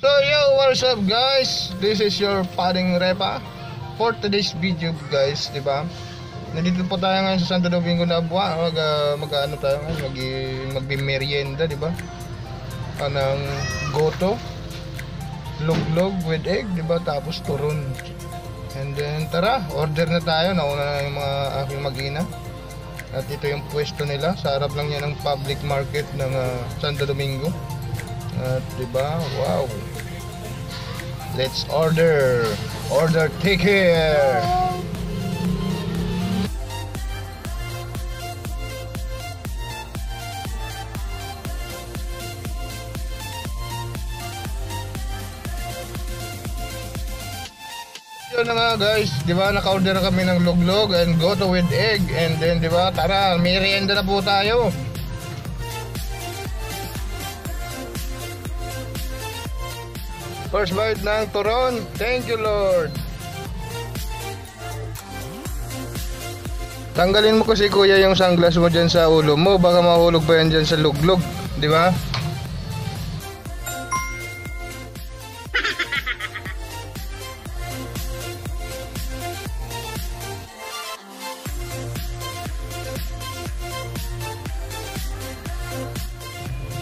So yo, what's up guys? This is your paring repa for today's video guys, di ba? Nandito po tayo ngayon sa Santo Domingo na Abua. Mag, uh, mag ano tayo ngayon? Mag, magbi-merienda, di ba? Anong goto, luglog with egg, di ba? Tapos turon. And then tara, order na tayo. Nauna na yung mga aking mag-ina. At ito yung pwesto nila. Sa harap lang yan ng public market ng uh, Santo Domingo. At diba? Wow. Let's order. Order take here. Yun na nga guys, di ba naka-order na kami ng luglog and goto with egg and then di ba tara, merienda na po tayo. First bite ng turon. Thank you, Lord. Tanggalin mo kasi kuya yung sunglass mo dyan sa ulo mo. Baka mahulog pa yan dyan sa luglog. Di ba?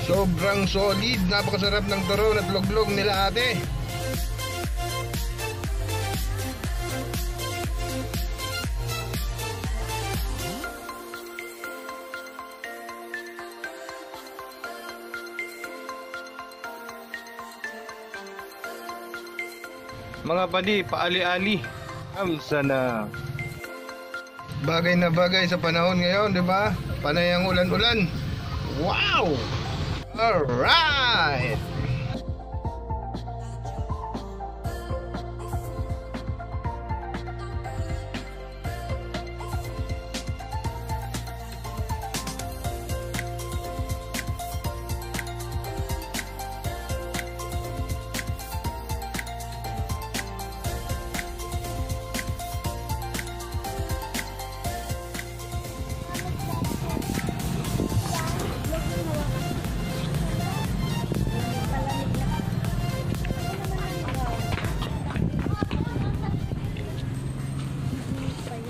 Sobrang solid, napakasarap ng turon at luglog nila ate. Mga padi, paali-ali. Amsa na. Bagay na bagay sa panahon ngayon, di ba? Panay ang ulan-ulan. Wow! All right.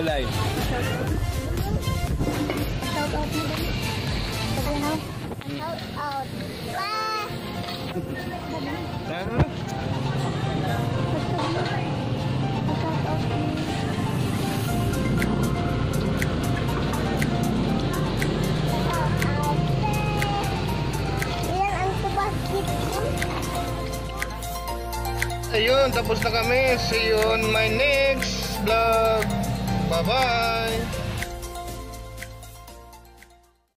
kulay? Shout out mo din. Shout out. Ano? Shout out. Ayun, tapos na kami. See you on my next vlog. Bye-bye!